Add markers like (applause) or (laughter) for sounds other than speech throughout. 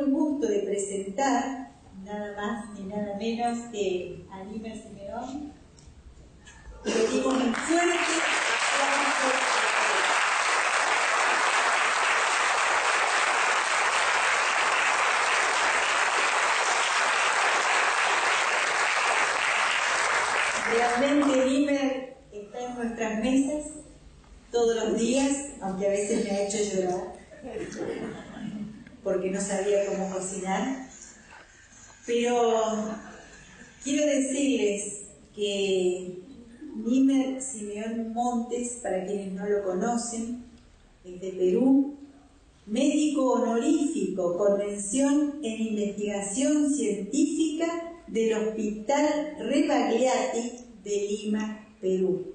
Tengo gusto de presentar nada más ni nada menos que a Lima Simeón. Pedimos un fuerte aplauso. Realmente Limer está en nuestras mesas todos los días, aunque a veces me ha hecho llorar, porque no sabía cómo cocinar. Pero quiero decirles que Nimer Montes, para quienes no lo conocen, es de Perú, médico honorífico con mención en investigación científica del Hospital Rebagliati de Lima, Perú.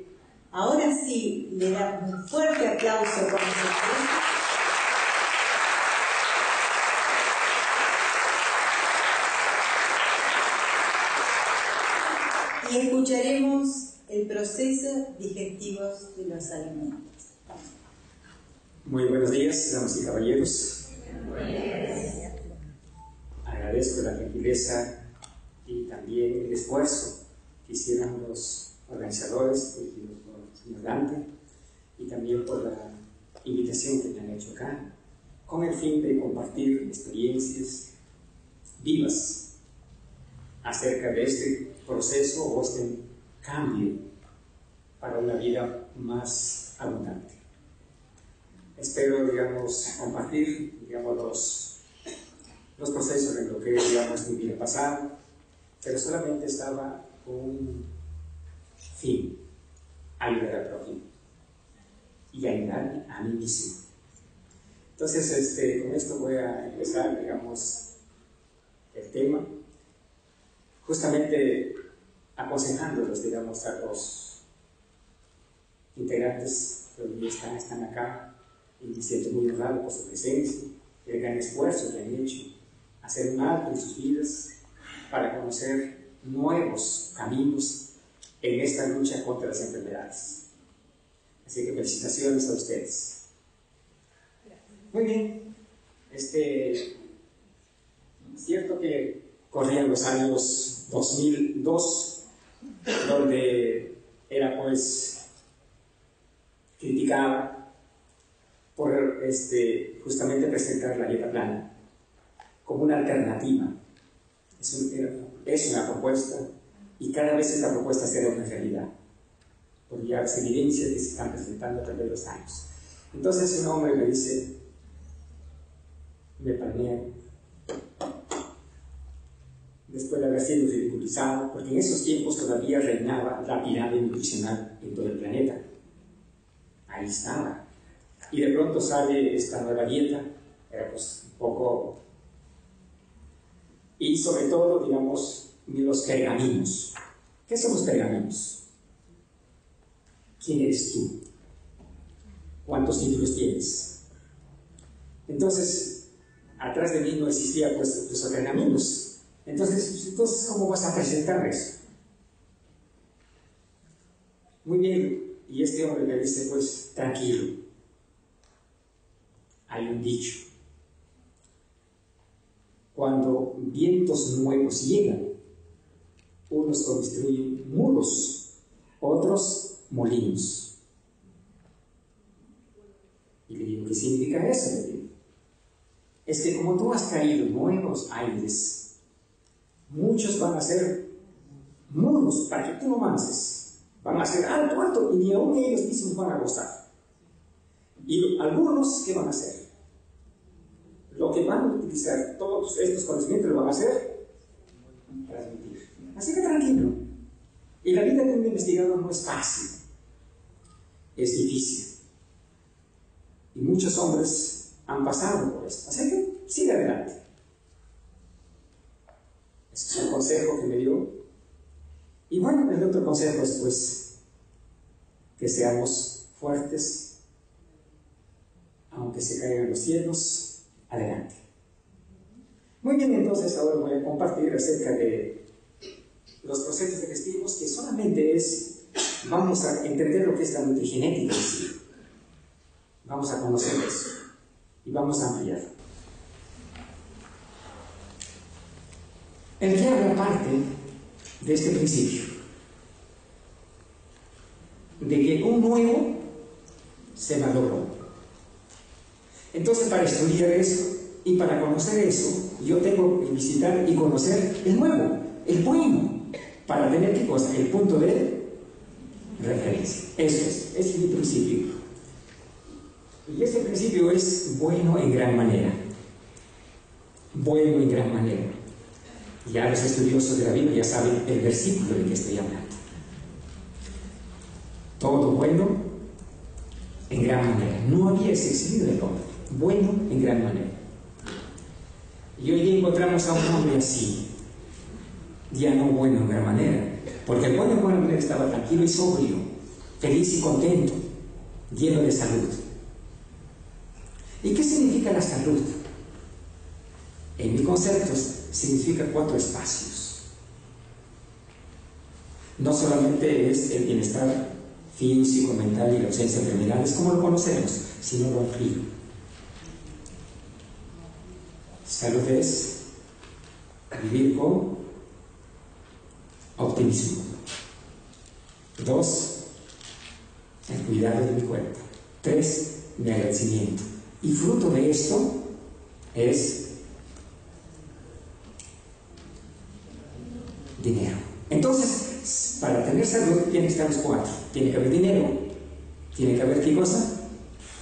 Ahora sí, le damos un fuerte aplauso nosotros. Y escucharemos proceso digestivo de los alimentos. Muy buenos días, damas y caballeros. Agradezco la gentileza y también el esfuerzo que hicieron los organizadores, dirigidos por el señor Dante, y también por la invitación que me han hecho acá, con el fin de compartir experiencias vivas acerca de este proceso o este cambio para una vida más abundante. Espero, digamos, compartir, digamos, los, los procesos en lo que digamos, mi vida pasada, pero solamente estaba con un fin, ayudar al prójimo y ayudar a mí mismo. Entonces, este, con esto voy a empezar, digamos, el tema, justamente aconsejándolos, digamos, a los integrantes que hoy están, están acá, y me siento muy honrado por su presencia, el gran esfuerzo que han hecho, hacer un alto en sus vidas para conocer nuevos caminos en esta lucha contra las enfermedades. Así que felicitaciones a ustedes. Muy bien, este, es cierto que corrían los años 2002, donde era pues criticada por este, justamente presentar la dieta plana como una alternativa. Es una propuesta y cada vez esta propuesta será una realidad, porque ya las evidencias que se están presentando a través de los años. Entonces un hombre me dice, me planea, después de haber sido ridiculizado, porque en esos tiempos todavía reinaba la pirámide nutricional en todo el planeta. Ahí estaba. Y de pronto sale esta nueva dieta, era pues un poco... Y sobre todo, digamos, los pergaminos. ¿Qué son los pergaminos? ¿Quién eres tú? ¿Cuántos títulos tienes? Entonces, atrás de mí no existía pues los pergaminos. Entonces, entonces, ¿cómo vas a presentar eso? Muy bien, y este hombre me dice, pues, tranquilo. Hay un dicho. Cuando vientos nuevos llegan, unos construyen muros, otros molinos. Y le digo, ¿qué significa eso? Le. Es que como tú has traído nuevos aires, muchos van a ser muros para que tú no avances. Van a ser alto, alto, y ni aún ellos mismos van a gozar. Y algunos, ¿qué van a hacer? Lo que van a utilizar todos estos conocimientos lo van a hacer transmitir. Así que tranquilo. Y la vida de un investigador no es fácil, es difícil. Y muchos hombres han pasado por esto. Así que sigue adelante. Ese es un consejo que me dio. Y bueno, el otro consejo es pues que seamos fuertes, aunque se caigan los cielos, adelante. Muy bien, entonces ahora voy a compartir acerca de los procesos digestivos que solamente es, vamos a entender lo que es la nutrigenética en sí. Vamos a conocer eso y vamos a ampliar. El hierro parte de este principio, de que un nuevo se valoró. Entonces, para estudiar eso y para conocer eso, yo tengo que visitar y conocer el nuevo, el bueno, para tener qué cosa, el punto de referencia. Eso es, ese es mi principio. Y ese principio es bueno en gran manera. Bueno en gran manera. Ya los estudiosos de la Biblia saben el versículo de que estoy hablando. Todo bueno en gran manera. No había existido el hombre. Bueno en gran manera. Y hoy día encontramos a un hombre así. Ya no bueno en gran manera. Porque el bueno en manera estaba tranquilo y sobrio, feliz y contento, lleno de salud. ¿Y qué significa la salud? En mis conceptos significa cuatro espacios. No solamente es el bienestar físico, mental y la ausencia de enfermedades como lo conocemos, sino lo amplio. Salud es vivir con optimismo. Dos, el cuidado de mi cuerpo. Tres, mi agradecimiento. Y fruto de esto es dinero. Entonces, para tener salud tiene que estar los cuatro. Tiene que haber dinero, tiene que haber qué cosa,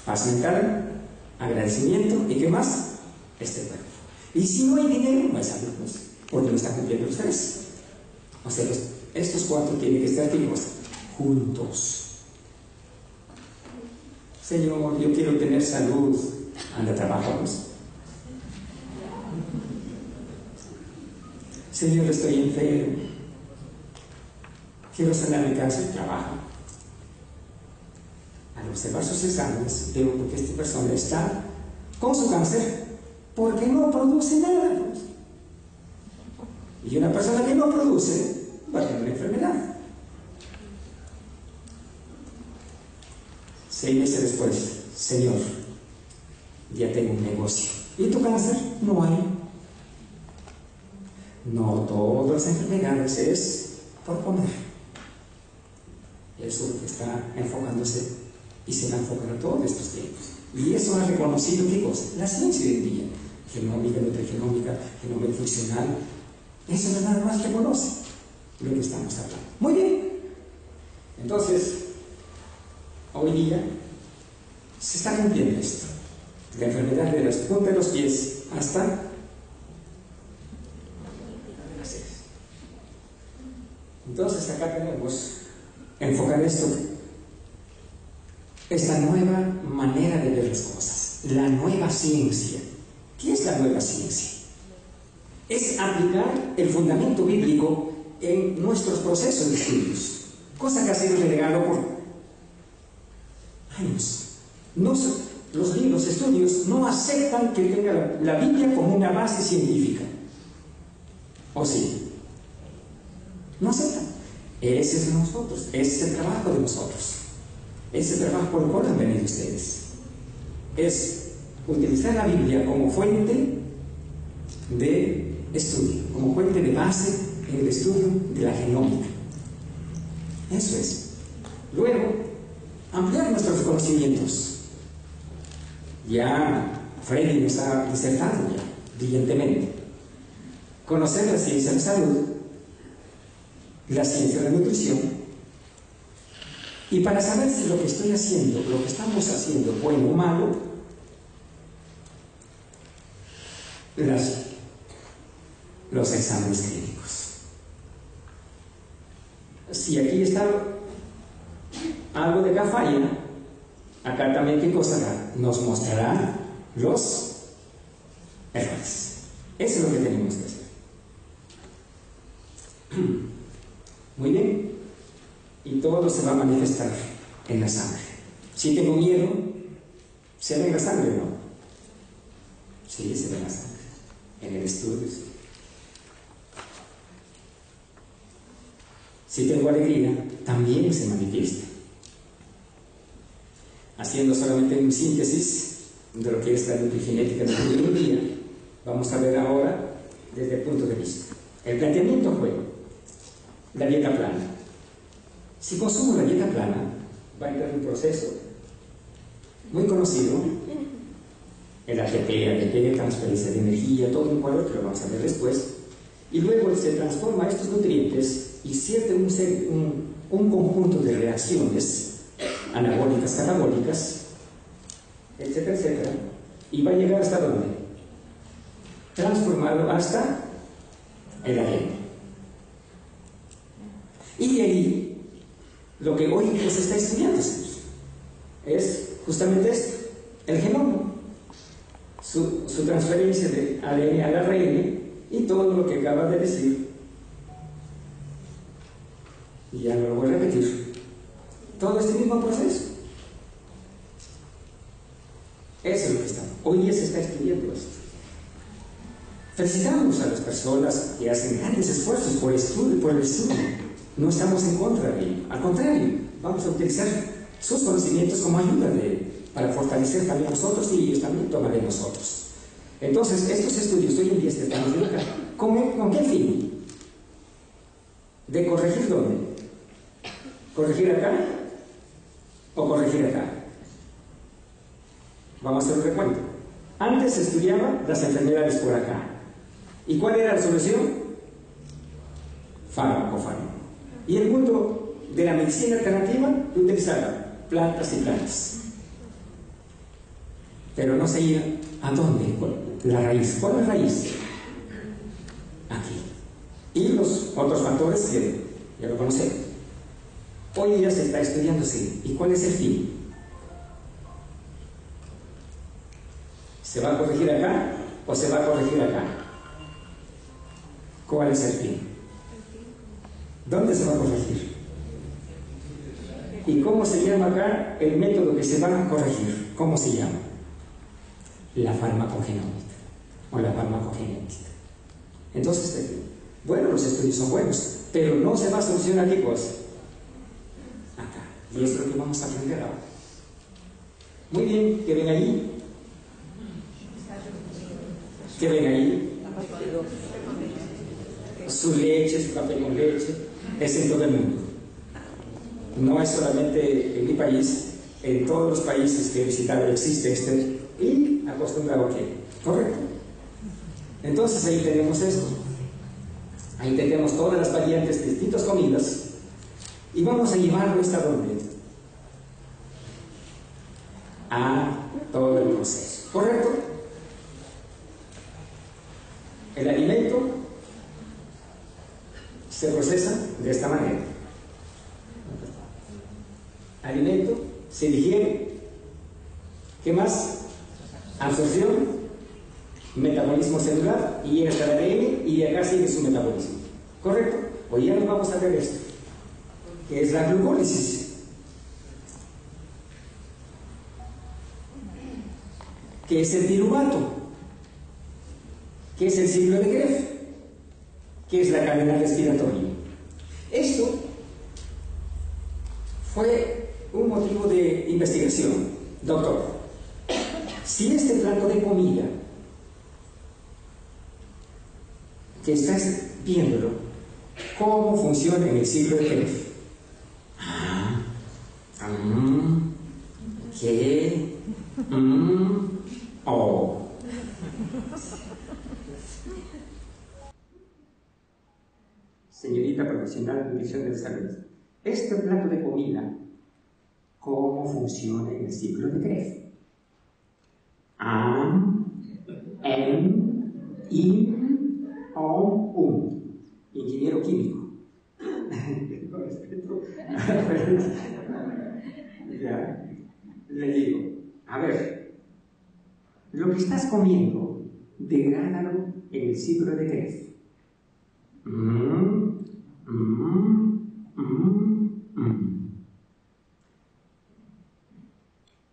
paz mental, agradecimiento y qué más, este cuerpo. Y si no hay dinero, no hay salud, pues, porque no están cumpliendo los tres. O sea, estos cuatro tienen que estar ¿qué juntos. Señor, yo quiero tener salud. Anda, trabajamos. Señor, estoy enfermo. Quiero sanar mi cáncer. Trabajo. Al observar sus exámenes, veo que esta persona está con su cáncer porque no produce nada. Y una persona que no produce va a tener una enfermedad. Seis meses después, Señor, ya tengo un negocio. ¿Y tu cáncer? No hay. No todas las enfermedades es por comer. Eso es está enfocándose y se va a enfocar todos estos tiempos. Y eso ha reconocido qué cosa? La ciencia hoy día. Genómica, nutrigenómica, genómica funcional. Eso no nada más reconoce lo que estamos hablando. Muy bien. Entonces, hoy día se está cumpliendo esto. La enfermedad de las puntas de los pies hasta las Entonces acá tenemos enfocar esto, esta nueva manera de ver las cosas, la nueva ciencia. ¿Qué es la nueva ciencia? Es aplicar el fundamento bíblico en nuestros procesos de estudios, cosa que ha sido relegado por años. No, los libros, estudios, no aceptan que tenga la Biblia como una base científica. ¿O sí? No aceptan. Ese es nosotros, ese es el trabajo de nosotros. Ese trabajo por el cual han venido ustedes. Es utilizar la Biblia como fuente de estudio, como fuente de base en el estudio de la genómica. Eso es. Luego, ampliar nuestros conocimientos. Ya Freddy nos ha disertado ya, brillantemente. Conocer la ciencia de la salud, la ciencia de la nutrición, y para saber si lo que estoy haciendo, lo que estamos haciendo, bueno o malo, las, los exámenes clínicos. Si aquí está algo de falla, acá también qué cosa nos mostrará los errores. Eso es lo que tenemos que hacer. Muy bien. Y todo se va a manifestar en la sangre. Si tengo miedo, ¿se ve en la sangre no? Sí, se ve en la sangre. En el estudio. Sí. Si tengo alegría, también se manifiesta. Haciendo solamente un síntesis de lo que es la nutrigenética de hoy día, vamos a ver ahora desde el punto de vista. El planteamiento fue la dieta plana. Si consumo la dieta plana, va a entrar un proceso muy conocido, el ATP, ATP, transferencia de energía, todo un cuadro que lo vamos a ver después, y luego se transforma estos nutrientes y un, un, un conjunto de reacciones anabólicas, catabólicas, etcétera, etcétera, y va a llegar hasta dónde? Transformarlo hasta el ADN. Y ahí, lo que hoy se está estudiando es justamente esto, el genoma, su, su transferencia de ADN al ARN y todo lo que acaba de decir. Y ya no lo voy a repetir. Todo este mismo proceso. Eso es lo que está. Hoy ya se está estudiando esto. Felicitamos a las personas que hacen grandes esfuerzos por, estudio, por el estudio. No estamos en contra de ello. Al contrario, vamos a utilizar sus conocimientos como ayuda de, para fortalecer también nosotros y ellos también toman de nosotros. Entonces, estos estudios hoy en día acá. ¿Con, ¿Con qué fin? ¿De corregir dónde? ¿Corregir acá o corregir acá? Vamos a hacer un recuento. Antes se estudiaban las enfermedades por acá. ¿Y cuál era la solución? Fármaco, fármaco. Y el mundo de la medicina alternativa utilizaba plantas y plantas. Pero no se iba a dónde, la raíz. ¿Cuál es la raíz? Aquí. Y los otros factores que ya lo conocemos. Hoy ya se está estudiando así. ¿Y cuál es el fin? ¿Se va a corregir acá o se va a corregir acá? ¿Cuál es el fin? ¿Dónde se va a corregir? ¿Y cómo se llama acá el método que se va a corregir? ¿Cómo se llama? La farmacogenómica o la farmacogenética. Entonces, eh, bueno, los estudios son buenos, pero no se va a solucionar cosa. Acá. Y es lo que vamos a aprender ahora. Muy bien, que ven ahí. ¿Qué ven ahí? Su leche, su café con leche, es en todo el mundo. No es solamente en mi país, en todos los países que he visitado existe este y acostumbrado a qué. ¿Correcto? Entonces ahí tenemos esto. Ahí tenemos todas las variantes de distintas comidas y vamos a llevarlo hasta dónde? A todo el proceso. ¿Correcto? El alimento se procesa de esta manera. Alimento se digiere. ¿Qué más? Absorción, metabolismo celular y llega hasta el ADN y de acá sigue su metabolismo. ¿Correcto? Hoy ya nos vamos a ver esto, que es la glucólisis. ¿Qué es el piruvato? ¿Qué es el ciclo de Krebs? ¿Qué es la cadena respiratoria? Esto fue un motivo de investigación. Doctor, si este plato de comida que estás viéndolo, cómo funciona en el de Krebs. Ah, mm, ¿qué? Mm, oh. Señorita profesional de nutrición de salud, este plato de comida, ¿cómo funciona en el ciclo de Krebs? Am, en, in, on, un. Ingeniero químico. (laughs) (laughs) ya, le digo, a ver, lo que estás comiendo, degrádalo en el ciclo de mm, mm.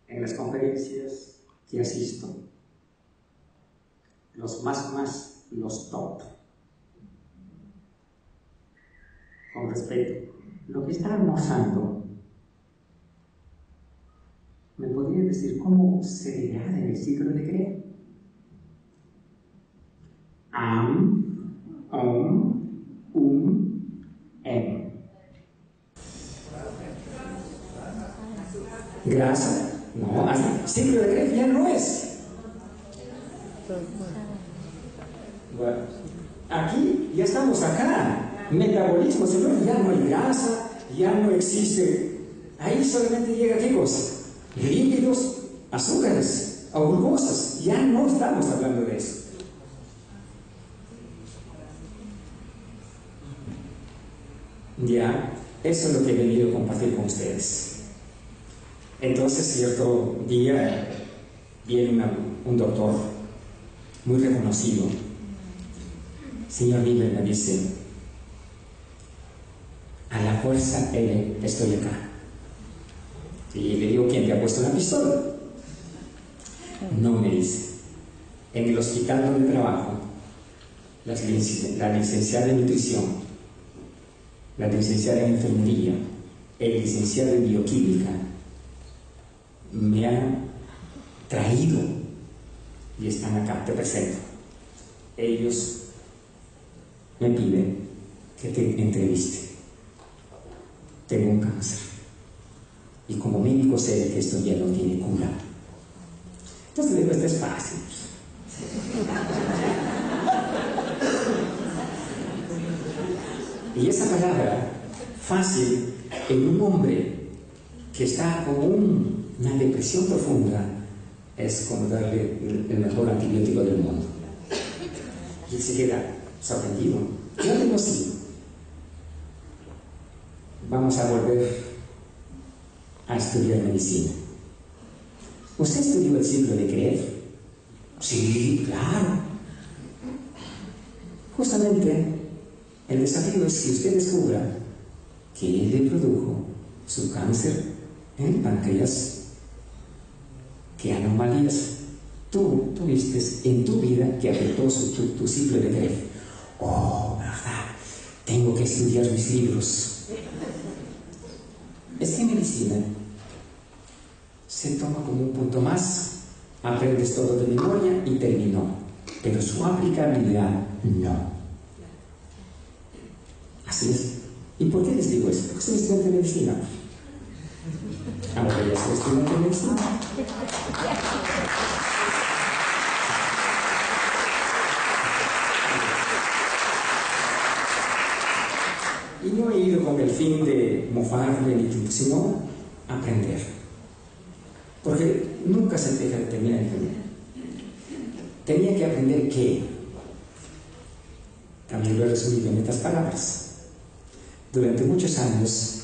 En las conferencias que asisto, los más más, los top, con respeto, lo que está almorzando, ¿me podría decir cómo se degrada en el ciclo de Krebs? Am, om, Grasa. No, hasta de de ya no es. Bueno, aquí ya estamos acá. Metabolismo celular, ya no hay grasa, ya no existe. Ahí solamente llega qué cosa? Líquidos, azúcares o. Ya no estamos hablando de eso. Ya, eso es lo que he venido a compartir con ustedes. Entonces, cierto día viene un doctor muy reconocido, señor Miller me dice, a la fuerza L estoy acá. Y le digo, ¿quién te ha puesto la pistola? No me dice. En el hospital donde trabajo, la licenciada en nutrición la licenciada en enfermería, el licenciado en bioquímica, me han traído y están acá, te presento. Ellos me piden que te entreviste. Tengo un cáncer. Y como médico sé que esto ya no tiene cura. Entonces digo, esto es fácil. Y esa palabra, fácil, en un hombre que está con una depresión profunda, es como darle el mejor antibiótico del mundo. Y él se queda sorprendido. Yo digo así. Vamos a volver a estudiar medicina. ¿Usted estudió el ciclo de creer? Sí, claro. Justamente el desafío es que usted descubra que le produjo su cáncer en páncreas, qué anomalías tú tuviste en tu vida que afectó tu, ciclo de Gref. Oh, verdad, tengo que estudiar mis libros. Es que medicina se toma como un punto más, aprendes todo de memoria y terminó, pero su aplicabilidad no. ¿Y por qué les digo eso? Porque soy estudiante de medicina. Ahora ya soy estudiante de medicina. Y no he ido con el fin de mofarme ni sino aprender. Porque nunca se deja de terminar el camino. Tenía que aprender qué. También lo he resumido en estas palabras. Durante muchos años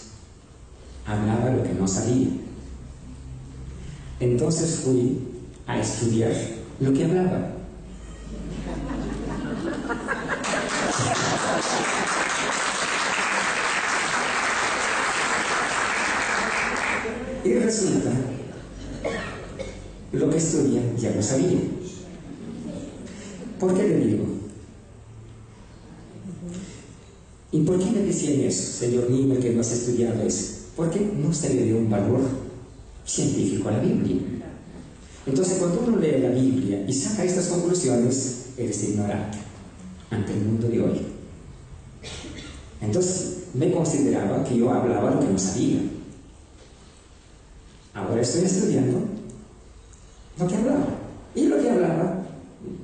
hablaba lo que no sabía. Entonces fui a estudiar lo que hablaba. Y resulta, lo que estudia ya lo sabía. ¿Por qué le digo? ¿Y decían eso, señor Niemeyer, que no has estudiado eso? Porque no se le dio un valor científico a la Biblia. Entonces, cuando uno lee la Biblia y saca estas conclusiones, eres ignorante ante el mundo de hoy. Entonces, me consideraba que yo hablaba lo que no sabía. Ahora estoy estudiando lo que hablaba. Y lo que hablaba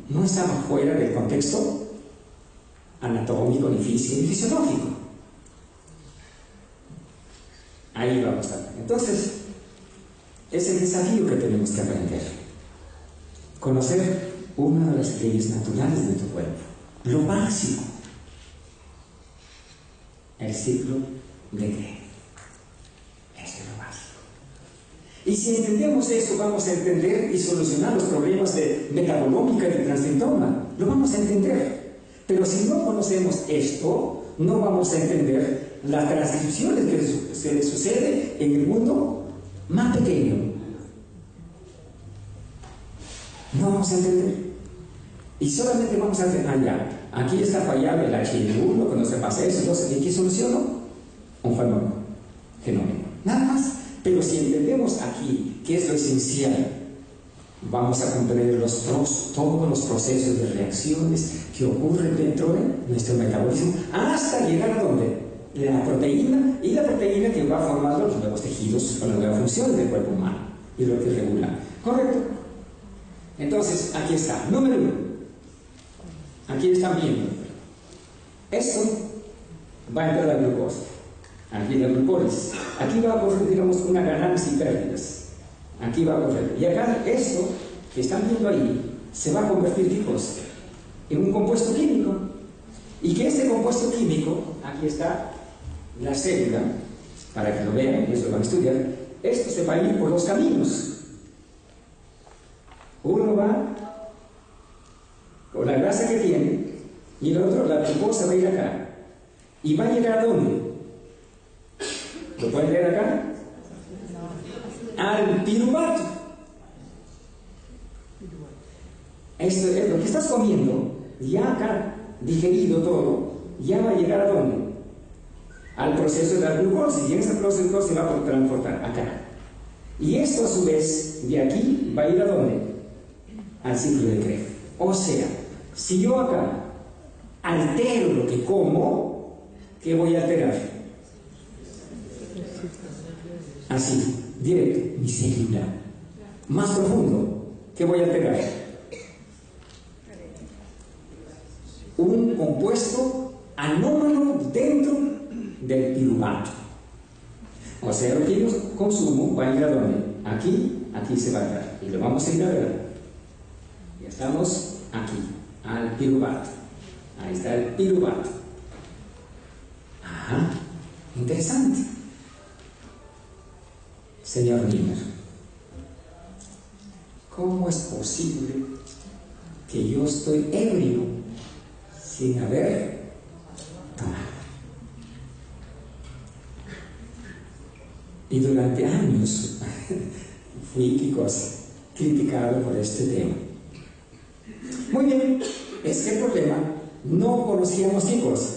no estaba fuera del contexto anatómico, ni físico, ni fisiológico. Ahí vamos a. Entonces, es el desafío que tenemos que aprender. Conocer una de las leyes naturales de tu cuerpo. Lo básico. El ciclo de qué. Esto es lo básico. Y si entendemos eso, vamos a entender y solucionar los problemas de metabolómica y de transintoma. Lo vamos a entender. Pero si no conocemos esto, no vamos a entender las transcripciones que se sucede en el mundo más pequeño. No vamos a entender. Y solamente vamos a hacer allá. Aquí está fallado el HN1, que no se pasa eso, entonces, ¿y qué soluciono? Un fenómeno genómico. Nada más. Pero si entendemos aquí qué es lo esencial vamos a comprender los, todos los procesos de reacciones que ocurren dentro de nuestro metabolismo hasta llegar a dónde? La proteína y la proteína que va formando los nuevos tejidos con las nuevas funciones del cuerpo humano y lo que regula. ¿Correcto? Entonces, aquí está. Número uno. Aquí están viendo. Esto va a entrar la glucosa. Aquí la glucólisis. Aquí va a correr, digamos, una ganancia y pérdidas. Aquí va a correr. Y acá esto que están viendo ahí se va a convertir cosa? En un compuesto químico. Y que este compuesto químico, aquí está la célula, para que lo vean, y eso lo van a estudiar, esto se va a ir por dos caminos. Uno va con la grasa que tiene y el otro, la glucosa, va a ir acá. ¿Y va a llegar a dónde? ¿Lo pueden leer acá? Al piruvato. Esto es lo que estás comiendo, ya acá digerido todo, ya va a llegar a dónde? Al proceso de la glucosa y en ese proceso se va a transportar acá. Y esto a su vez de aquí va a ir a dónde? Al ciclo de Krebs. O sea, si yo acá altero lo que como, ¿qué voy a alterar? Así, directo, mi célula. Más profundo, ¿qué voy a alterar? Un compuesto anómalo dentro del piruvato. O sea, lo que yo consumo va a ir a dónde? Aquí, aquí se va a dar. Y lo vamos a ir a ver. Ya estamos aquí, al piruvato. Ahí está el piruvato. Ajá, interesante. Señor Niemer, ¿cómo es posible que yo estoy ebrio sin haber Y durante años (laughs) fui. Criticado por este tema. Muy bien, es que el problema no conocíamos cosa.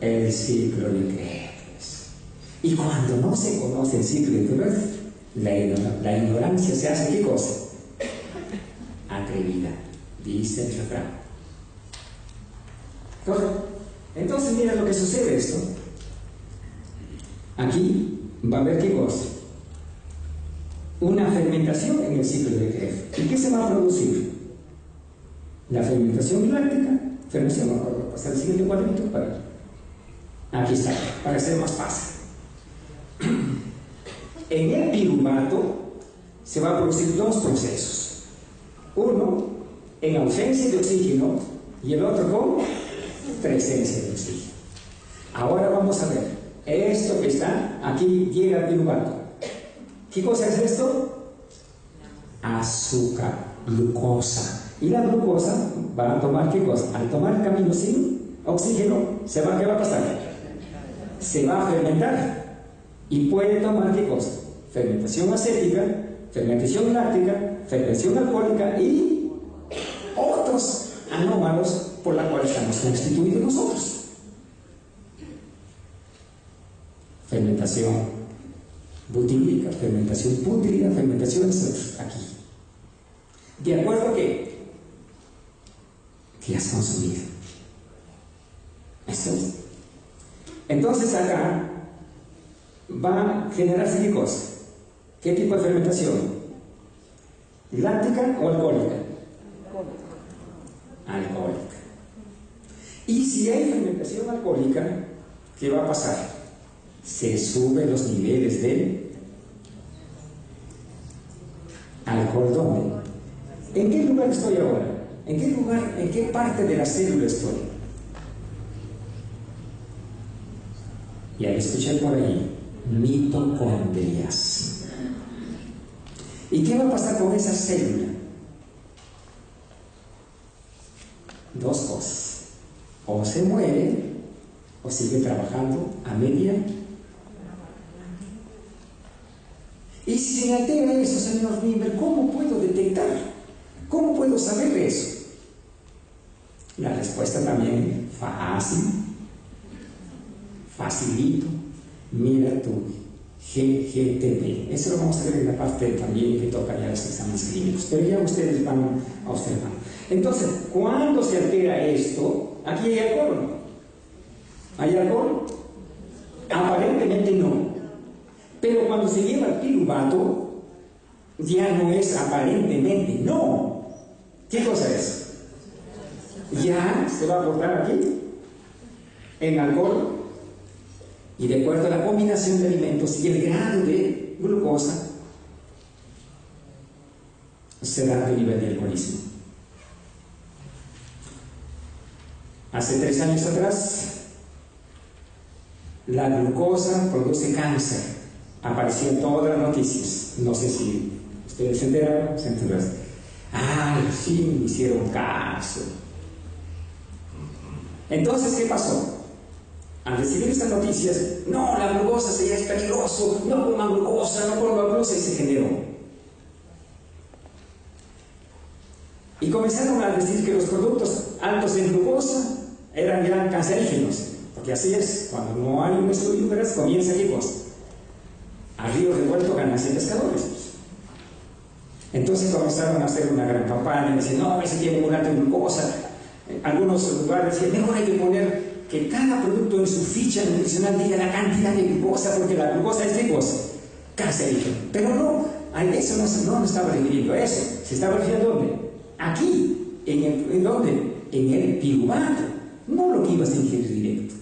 El ciclo de Krebs. Y cuando no se conoce el ciclo de la, la ignorancia se hace qué cosa? Atrevida, dice el refrán. Entonces, mira lo que sucede esto. Aquí va a haber qué cosa? Una fermentación en el ciclo de Krebs. ¿Y qué se va a producir? La fermentación láctica, fermentación, vamos a pasar el siguiente cuadrito para aquí está, para ser más fácil. (clears throat) En el piruvato se van a producir dos procesos. Uno en ausencia de oxígeno y el otro con presencia de oxígeno. Ahora vamos a ver, esto que está aquí llega al piruvato. ¿Qué cosa es esto? Azúcar, glucosa. Y la glucosa va a tomar qué cosa? Al tomar camino sin oxígeno, se va, ¿qué va a pasar? Se va a fermentar. Y puede tomar qué cosa? Fermentación acética, fermentación láctica, fermentación alcohólica y otros anómalos por la cual estamos constituidos nosotros. Fermentación butírica, fermentación pútrica, fermentación aquí. ¿De acuerdo a qué? Que has consumido. Esto es. Entonces acá va a generarse qué cosa? ¿Qué tipo de fermentación? ¿Láctica o alcohólica? Alcohólica. Y si hay fermentación alcohólica, ¿qué va a pasar? Se suben los niveles de alcohol ¿dónde? ¿En qué lugar estoy ahora? ¿En qué lugar, en qué parte de la célula estoy? Y ahí escuché por ahí, mitocondrias. ¿Y qué va a pasar con esa célula? Dos cosas. O se muere o sigue trabajando a media. Y si se altera eso, señor ¿cómo puedo detectar? ¿Cómo puedo saber eso? La respuesta también fácil, facilito. Mira tu GGTP. Eso lo vamos a ver en la parte también que toca ya los exámenes clínicos. Pero ya ustedes van a observar. Entonces, cuando se altera esto, aquí hay alcohol. ¿Hay alcohol? Aparentemente no. Pero cuando se lleva el piruvato, ya no es aparentemente, no. ¿Qué cosa es? Ya se va a aportar aquí en alcohol y de acuerdo a la combinación de alimentos y el grado de glucosa se da el nivel de alcoholismo. Hace tres años atrás, la glucosa produce cáncer. Apareció en todas las noticias. No sé si ustedes se enteraron, se enteraron. Ah, sí, me hicieron caso. Entonces, ¿qué pasó? Al recibir estas noticias, no, la glucosa sería es peligroso, no coman glucosa, no coman glucosa, y se generó. Y comenzaron a decir que los productos altos en glucosa eran ya cancerígenos, porque así es, cuando no hay un estudio comienza qué cosa. A río revuelto ganancia pescadores. Entonces comenzaron a hacer una gran campaña, decir, no, ese tiene un alto en glucosa. Algunos lugares decían, mejor hay que poner que cada producto en su ficha nutricional diga la cantidad de glucosa, porque la glucosa es glucosa, cancerígeno. Pero no, a eso no, no, no estaba refiriendo a eso. Se estaba refiriendo a dónde? Aquí, en, el, ¿en dónde? En el piruvato, no lo que ibas a ingerir directo.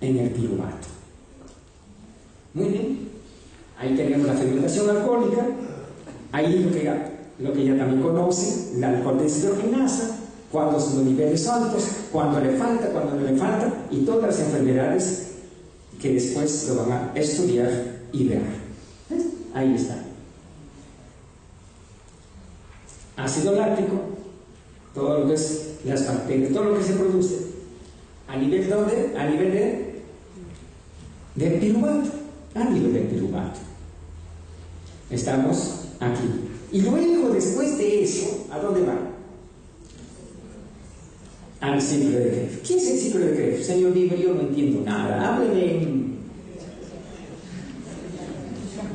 En el piruvato. Muy bien. Ahí tenemos la fermentación alcohólica. Ahí lo que, lo que ya también conoce, la alcohol deshidrogenasa, cuando los niveles altos, cuando le falta, cuando no le falta, y todas las enfermedades que después lo van a estudiar y ver. Ahí está. Ácido láctico, todo lo que es las bacterias, todo lo que se produce. ¿A nivel de dónde? A nivel de, de piruvato. A nivel de piruvato. Estamos aquí. Y luego, después de eso, ¿a dónde va? Al ciclo de Krebs. ¿Qué es el ciclo de Krebs? Señor Bieber, yo no entiendo nada. Hábleme en,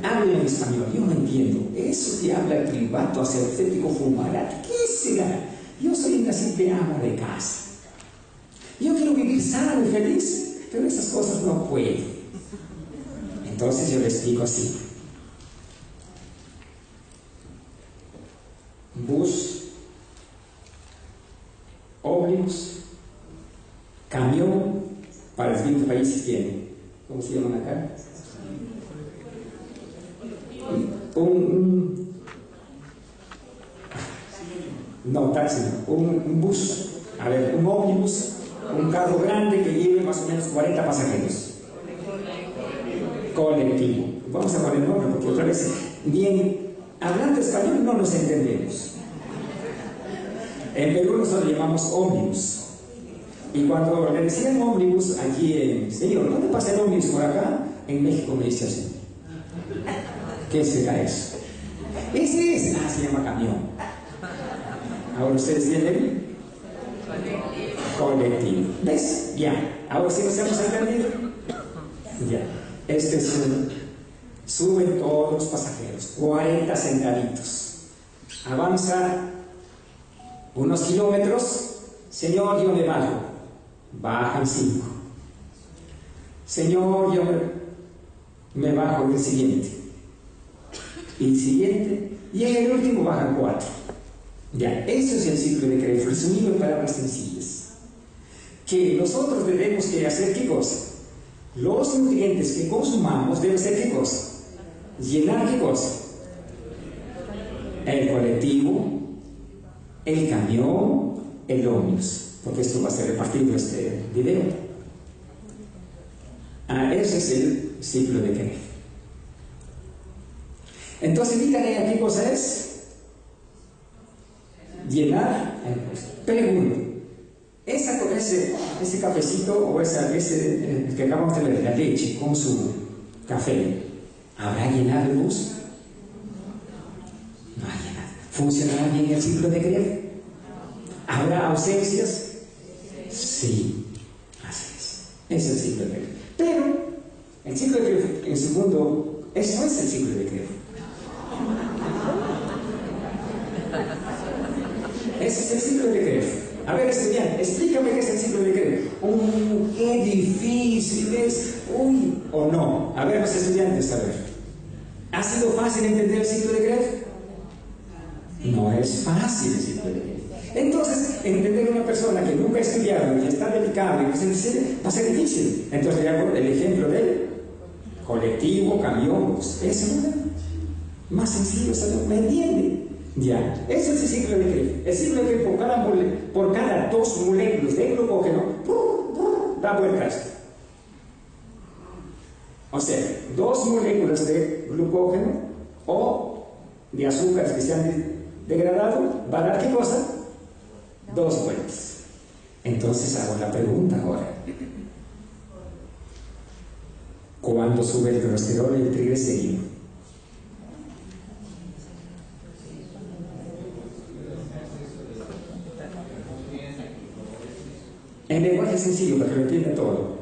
hábleme en español, yo no entiendo. Eso que habla el privato aséptico fumará, ¿qué será? Yo soy una simple ama de casa. Yo quiero vivir sano y feliz, pero esas cosas no puedo. Entonces yo le explico así. Bus, ómnibus, camión, para los 20 países tienen. ¿Cómo se llaman acá? Un, no, taxi, no, un, un, bus, a ver, un ómnibus, un carro grande que lleve más o menos 40 pasajeros. Colectivo. Vamos a poner nombre porque otra vez, bien, hablando español no nos entendemos. En Perú nosotros lo llamamos ómnibus. Y cuando le decían ómnibus aquí en, señor, ¿dónde pasa el ómnibus por acá? En México me dice así. ¿Qué será eso? Ese es, ah, se llama camión. Ahora ustedes tienen colectivo. ¿Ves? Ya. Ahora sí nos hemos entendido. Ya. Este es un. Suben todos los pasajeros, 40 centavitos. Avanza unos kilómetros. Señor, yo me bajo. Bajan 5. Señor, yo me, bajo en el siguiente. Y el siguiente. Y en el último bajan 4. Ya, eso es el ciclo de Krebs, resumido en palabras sencillas. Que nosotros debemos que hacer qué cosa? Los nutrientes que consumamos deben ser cosa? Llenar qué cosa? El colectivo, el camión, el ómnibus, porque esto va a ser repartido este video. Ah, ese es el ciclo de Krebs. Entonces, mi tarea, ¿qué cosa es? llenar Pregunto, esa, ese, ese cafecito o esa, ese que acabamos de ver, la leche con su café, ¿habrá llenado el bus? No ha llenado. ¿Funcionará bien el ciclo de Krebs? ¿Habrá ausencias? Sí, así es. Es el ciclo de Krebs. Pero el ciclo de Krebs, en su mundo, eso es el ciclo de Krebs. Ese es el ciclo de Krebs. A ver, estudiante, explícame qué es el ciclo de Krebs. Uy, qué difícil es. Uy, o no. A ver, los estudiantes, a ver. ¿Ha sido fácil entender el ciclo de Krebs? No es fácil el ciclo de Krebs. Entonces, entender a una persona que nunca ha estudiado y está dedicada y va a ser difícil. Entonces, le hago el ejemplo del colectivo, camión, no más sencillo, ¿me entiende? Ya, ese es el ciclo de Krebs. El ciclo de Krebs por cada, dos moléculas de glucógeno da vueltas. O sea, dos moléculas de glucógeno o de azúcares que se han degradado, va a dar qué cosa? Dos vueltas. Entonces hago la pregunta ahora. ¿Cuándo sube el colesterol y el triglicérido? En lenguaje sencillo, para que lo entienda todo.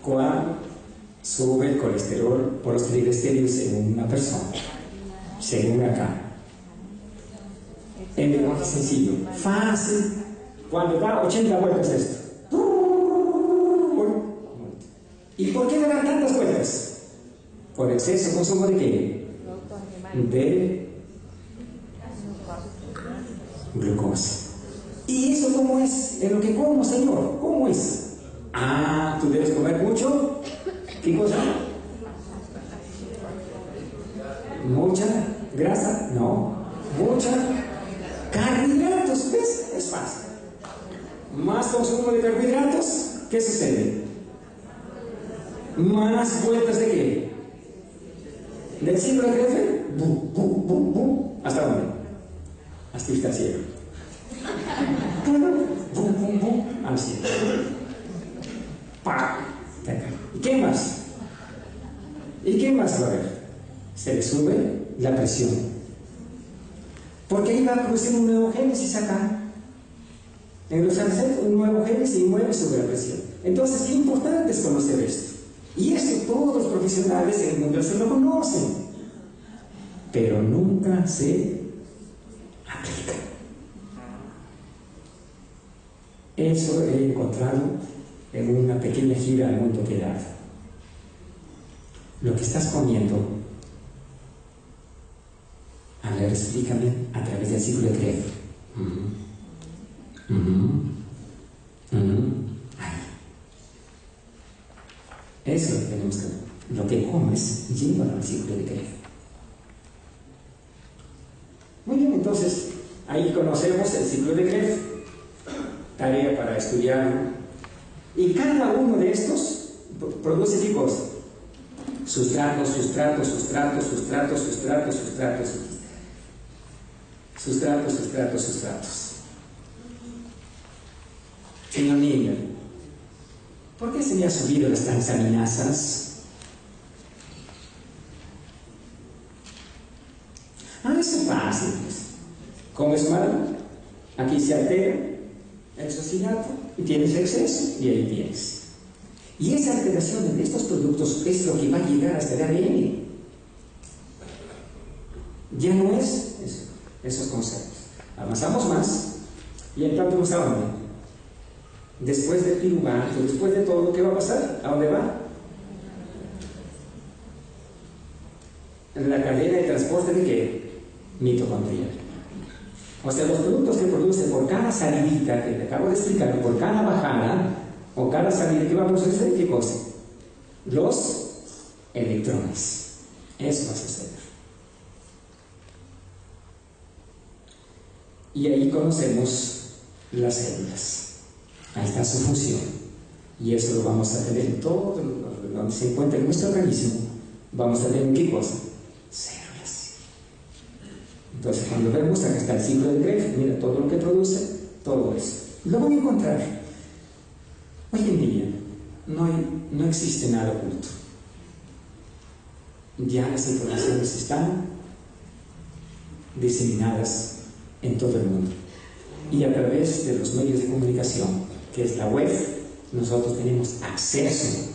¿Cuándo sube el colesterol por los triglicéridos en una persona? Según acá. En lenguaje sencillo. Fácil. Cuando da 80 vueltas esto. ¿Y por qué le dan tantas vueltas? Por exceso consumo de qué? De glucosa. ¿Y eso cómo es? En lo que como, Señor, ¿cómo es? Ah, tú debes comer mucho. ¿Qué cosa? Mucha grasa, no. Mucha carbohidratos, ¿ves? Es fácil. Más consumo de carbohidratos, ¿qué sucede? Más vueltas de qué? Del ciclo de jefe, bum, bum, bum, bum. ¿Hasta dónde? Hasta el cielo. Bum, bum, bum, cielo. ¡Pah! ¿Y qué más? ¿Y qué más va a haber? Se le sube la presión. Porque ahí va a producir un nuevo génesis acá. En los ancestros, un nuevo génesis y mueve sobre la presión. Entonces, qué importante es conocer esto. Y esto todos los profesionales en el mundo se lo conocen, pero nunca se aplica. Eso he encontrado en una pequeña gira al mundo que he dado. Lo que estás comiendo, a ver, explícame a través del ciclo de Krebs. Eso es lo que tenemos que ver. Lo que comes lleva al ciclo de Krebs. Muy bien, entonces ahí conocemos el ciclo de Krebs. Y cada uno de estos produce cosa? Sustratos, sustratos, sustratos, sustratos, sustratos, sustratos, sustratos, sustratos, sustratos. Señor niño, ¿por qué se me han subido las transaminasas? Ah, eso es fácil. Pues. Comes mal, aquí se altera el sucinato y tienes exceso y ahí tienes. Y esa alteración de estos productos es lo que va a llegar hasta el ADN. Ya no es eso, esos conceptos. Avanzamos más y entramos a dónde? Después del piruvato, después de todo, ¿qué va a pasar? ¿A dónde va? En la cadena de transporte de qué? Mitocondrial. O sea, los productos que produce por cada salidita que te acabo de explicar, por cada bajada o cada salida, ¿qué va a? ¿Qué cosa? Los electrones. Eso va a suceder. Y ahí conocemos las células. Ahí está su función. Y eso lo vamos a tener en todo donde se encuentra en nuestro organismo. Vamos a tener qué cosa? Células. Entonces, cuando vemos acá está el ciclo de Krebs, mira todo lo que produce, todo eso. Lo voy a encontrar. Hoy en día no, no existe nada oculto. Ya las informaciones están diseminadas en todo el mundo. Y a través de los medios de comunicación que es la web, nosotros tenemos acceso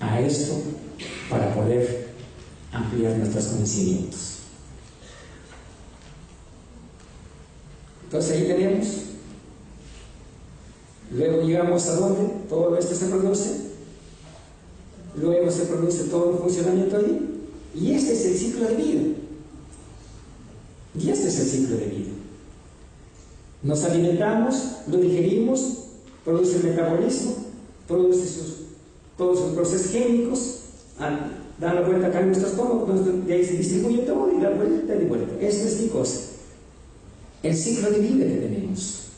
a esto para poder ampliar nuestros conocimientos. Entonces ahí tenemos. Luego llegamos a donde todo esto se produce. Luego se produce todo el funcionamiento ahí. Y este es el ciclo de vida. Y este es el ciclo de vida. Nos alimentamos, lo digerimos, produce el metabolismo, produce sus, todos sus procesos químicos, dan la vuelta acá en nuestro estómago, de ahí se distribuye todo y da vuelta y vuelta. Esto es mi cosa. El ciclo de vida que tenemos.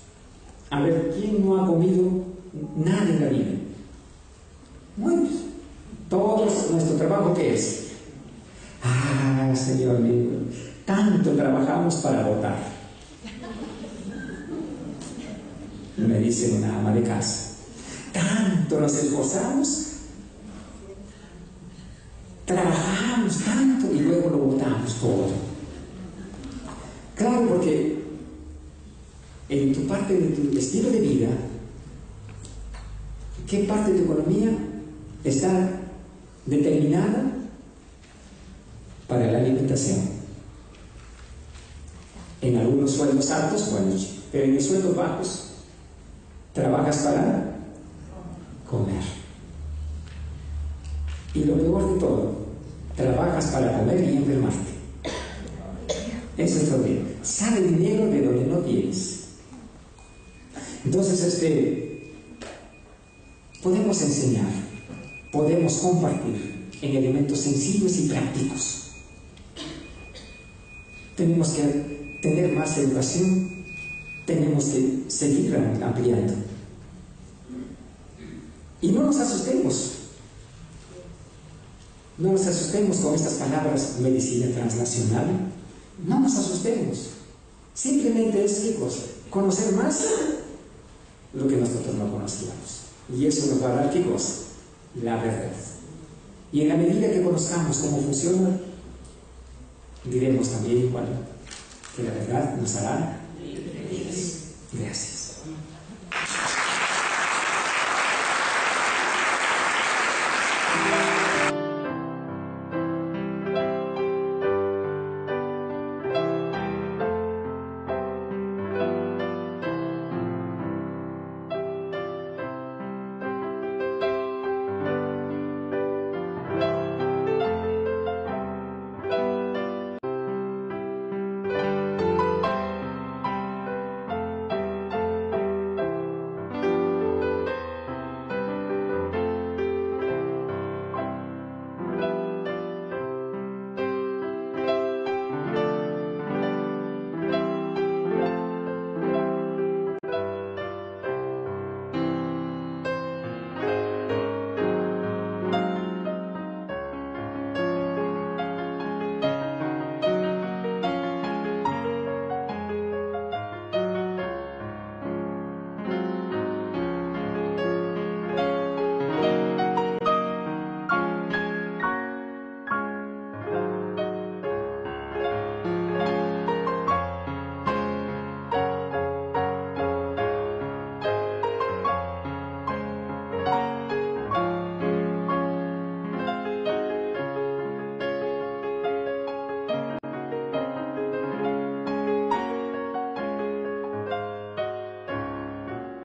A ver, ¿quién no ha comido nada en la vida? Bueno, todo nuestro trabajo, ¿qué es? Ah, Señor mío, tanto trabajamos para votar. Me dice una ama de casa. Tanto nos esforzamos, trabajamos tanto y luego lo votamos todo. Claro, porque en tu parte de tu estilo de vida, ¿qué parte de tu economía está determinada para la alimentación? En algunos sueldos altos, bueno, pero en los sueldos bajos, trabajas para comer. Y lo peor de todo, trabajas para comer y enfermarte. Eso es lo que sale dinero de donde no tienes. Entonces, este, podemos enseñar, podemos compartir en elementos sencillos y prácticos. Tenemos que tener más educación, tenemos que seguir ampliando. Y no nos asustemos, no nos asustemos con estas palabras medicina transnacional, no nos asustemos. Simplemente es ¿qué cosa? Conocer más lo que nosotros no conocíamos. Y eso nos va a dar qué cosa? La verdad. Y en la medida que conozcamos cómo funciona, diremos también igual que la verdad nos hará libres. Gracias.